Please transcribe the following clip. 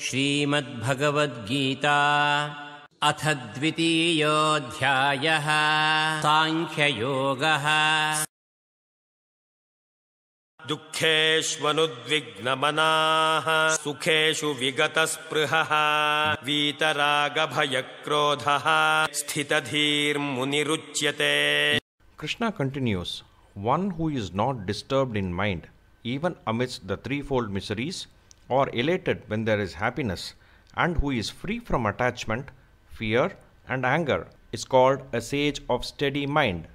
श्रीमद्भगवद्गीता अथ द्वितीयोऽध्यायः साङ्ख्ययोगः। दुःखेष्वनुद्विग्नमनाः सुखेषु विगतस्पृहः वीतरागभयक्रोधः स्थितधीर्मुनिरुच्यते। Krishna continues One who is not disturbed in mind, even amidst the threefold miseries, or elated when there is happiness, and who is free from attachment, fear, and anger, is called a sage of steady mind.